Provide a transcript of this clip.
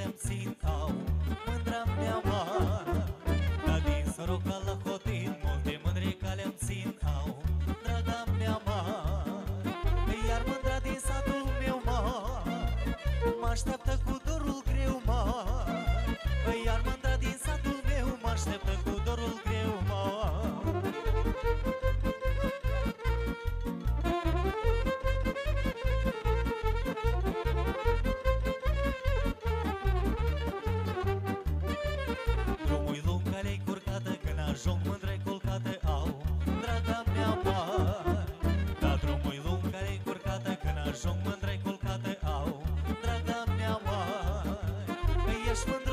ele-mi țintau Mândra mea mare Dar din soroca la hotin Multe mândri care-mi țintau Draga mea mare Iar mândra din satul meu mare Mă așteaptă cu dorul greu mare Iar mândra din satul meu mă așteaptă cu curcată Când ajung mândre culcate Au, draga mea mai Da, drumul lung care-i curcată Când ajung mândre culcate Au, draga mea mai Că ești mândră